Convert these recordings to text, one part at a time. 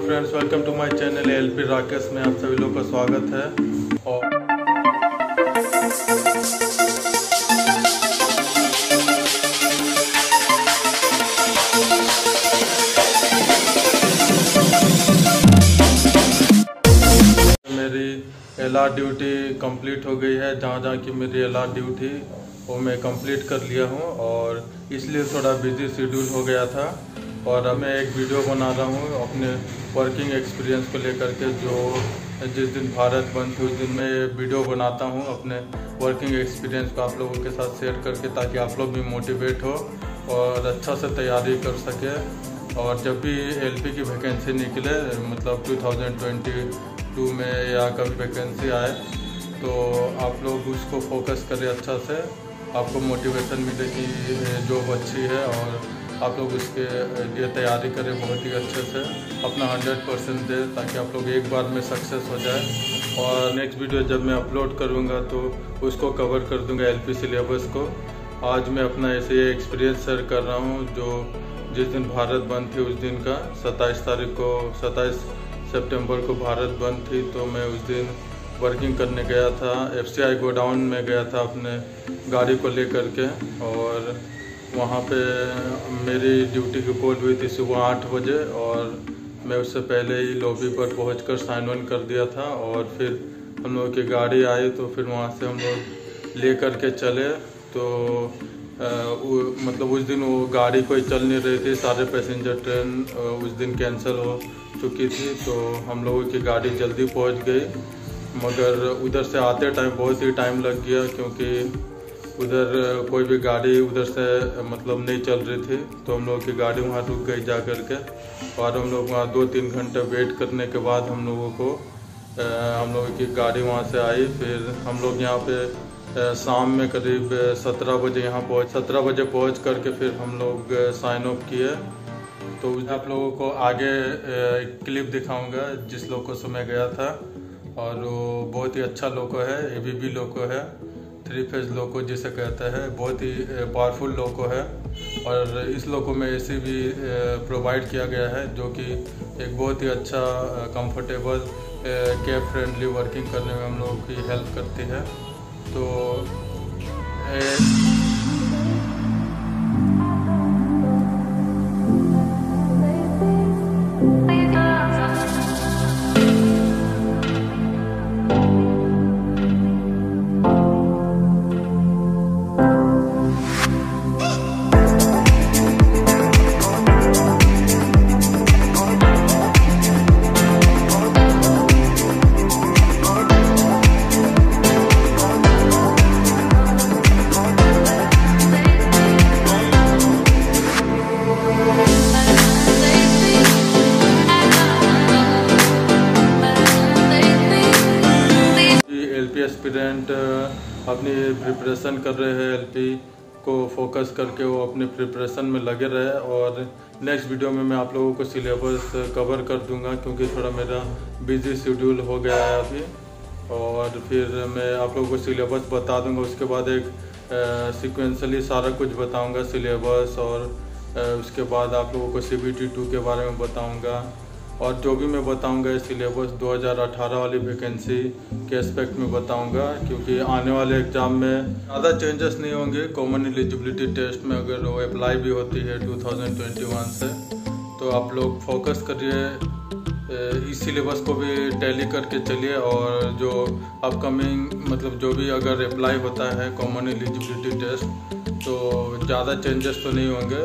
Friends welcome to my channel L P Rakesh में आप सभी लोग का स्वागत है। और एल आर ड्यूटी कंप्लीट हो गई है जहाँ जहाँ की मेरी एल आर ड्यूटी वो मैं कंप्लीट कर लिया हूँ और इसलिए थोड़ा बिज़ी शेड्यूल हो गया था। और मैं एक वीडियो बना रहा हूँ अपने वर्किंग एक्सपीरियंस को लेकर के, जो जिस दिन भारत बंद थी उस दिन मैं वीडियो बनाता हूँ अपने वर्किंग एक्सपीरियंस को आप लोगों के साथ शेयर करके, ताकि आप लोग भी मोटिवेट हो और अच्छा से तैयारी कर सके। और जब भी एलपी की वैकेंसी निकले मतलब 2022 में या कभी वैकेंसी आए तो आप लोग उसको फोकस करें अच्छा से। आपको मोटिवेशन मिले कि जॉब अच्छी है और आप लोग उसके लिए तैयारी करें बहुत ही अच्छे से। अपना हंड्रेड परसेंट दें ताकि आप लोग एक बार में सक्सेस हो जाए। और नेक्स्ट वीडियो जब मैं अपलोड करूँगा तो उसको कवर कर दूँगा एल सिलेबस को। आज मैं अपना ऐसे एक्सपीरियंस शेयर कर रहा हूँ जो जिस दिन भारत बंद थी उस दिन का 27 तारीख को 27 सितंबर को भारत बंद थी तो मैं उस दिन वर्किंग करने गया था। एफ़ सी गोडाउन में गया था अपने गाड़ी को लेकर के और वहाँ पे मेरी ड्यूटी की कॉल हुई थी सुबह आठ बजे और मैं उससे पहले ही लॉबी पर पहुँच कर साइन वन कर दिया था और फिर हम लोग की गाड़ी आई तो फिर वहाँ से हम लोग ले करके चले। तो मतलब उस दिन वो गाड़ी कोई चल नहीं रही थी, सारे पैसेंजर ट्रेन उस दिन कैंसिल हो चुकी थी तो हम लोगों की गाड़ी जल्दी पहुँच गई। मगर उधर से आते टाइम बहुत ही टाइम लग गया, क्योंकि उधर कोई भी गाड़ी उधर से मतलब नहीं चल रही थी तो हम लोग की गाड़ी वहाँ रुक गई जा कर के और हम लोग वहाँ दो तीन घंटे वेट करने के बाद हम लोगों को हम लोगों की गाड़ी वहाँ से आई। फिर हम लोग यहाँ पे शाम में करीब सत्रह बजे यहाँ पहुँच, सत्रह बजे पहुँच करके फिर हम लोग साइन अप किए। तो आप लोगों को आगे एक क्लिप दिखाऊँगा, जिस लोगों से मैं गया था। और वो बहुत ही अच्छा लोको है ए बी बी लोको है थ्री फ़ेज़ लोको जिसे कहते हैं, बहुत ही पावरफुल लोको है। और इस लोको में एसी भी प्रोवाइड किया गया है, जो कि एक बहुत ही अच्छा कंफर्टेबल कैब फ्रेंडली वर्किंग करने में हम लोगों की हेल्प करती है। तो ए, एस्पिरेंट अपनी प्रिपरेशन कर रहे हैं एलपी को फोकस करके वो अपने प्रिपरेशन में लगे रहे और नेक्स्ट वीडियो में मैं आप लोगों को सिलेबस कवर कर दूँगा क्योंकि थोड़ा मेरा बिज़ी शेड्यूल हो गया है अभी। और फिर मैं आप लोगों को सिलेबस बता दूँगा उसके बाद एक सिक्वेंसली सारा कुछ बताऊँगा सिलेबस और आ, उसके बाद आप लोगों को सी बी टी टू के बारे में बताऊँगा। और जो भी मैं बताऊँगा सिलेबस 2018 वाली वैकेंसी के एस्पेक्ट में बताऊँगा, क्योंकि आने वाले एग्ज़ाम में ज़्यादा चेंजेस नहीं होंगे। कॉमन एलिजिबिलिटी टेस्ट में अगर वो अप्लाई भी होती है 2021 से तो आप लोग फोकस करिए। इस सिलेबस को भी टैली करके चलिए और जो अपकमिंग मतलब जो भी अगर अप्लाई होता है कॉमन एलिजिबिलिटी टेस्ट तो ज़्यादा चेंजेस तो नहीं होंगे।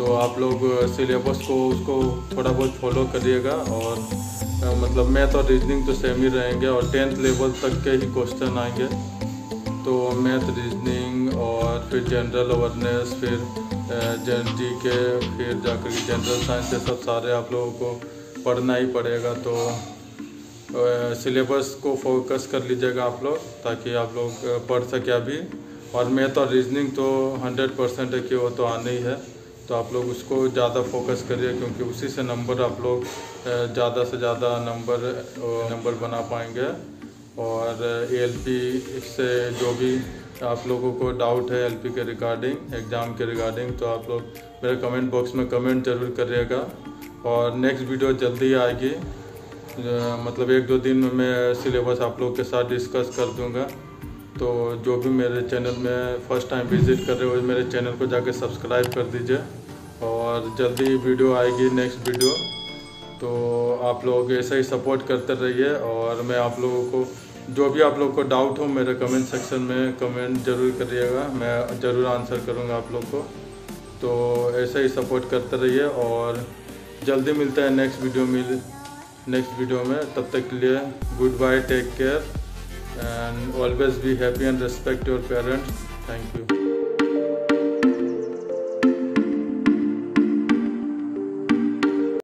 तो आप लोग सिलेबस को, उसको थोड़ा बहुत फॉलो करिएगा और मतलब मैथ और रीजनिंग तो सेम ही रहेंगे और टेंथ लेवल तक के ही क्वेश्चन आएँगे। तो मैथ रीजनिंग और फिर जनरल अवेयरनेस फिर जन जी के, फिर जाकर के जनरल साइंस ये सब सारे आप लोगों को पढ़ना ही पड़ेगा। तो सिलेबस को फोकस कर लीजिएगा आप लोग, ताकि आप लोग पढ़ सके अभी। और मैथ और रीजनिंग तो हंड्रेड परसेंट है कि वो तो आना ही है। तो आप लोग उसको ज़्यादा फोकस करिए क्योंकि उसी से नंबर आप लोग ज़्यादा से ज़्यादा नंबर नंबर बना पाएँगे। और ए से जो भी आप लोगों को डाउट है एलपी के रिगार्डिंग एग्ज़ाम के रिगार्डिंग तो आप लोग मेरे कमेंट बॉक्स में कमेंट ज़रूर करिएगा। और नेक्स्ट वीडियो जल्दी आएगी। मतलब एक दो दिन में मैं सिलेबस आप लोग के साथ डिस्कस कर दूँगा। तो जो भी मेरे चैनल में फ़र्स्ट टाइम विज़िट कर रहे हो, मेरे चैनल को जाके सब्सक्राइब कर दीजिए। और जल्दी वीडियो आएगी नेक्स्ट वीडियो तो आप लोग ऐसा ही सपोर्ट करते रहिए और मैं आप लोगों को, जो भी आप लोग को डाउट हो, मेरे कमेंट सेक्शन में कमेंट ज़रूर करिएगा। मैं ज़रूर आंसर करूँगा आप लोग को। तो ऐसा ही सपोर्ट करते रहिए और जल्दी मिलता है नेक्स्ट वीडियो में नेक्स्ट वीडियो में। तब तक के लिए good bye take care and always be happy and respect your parents thank you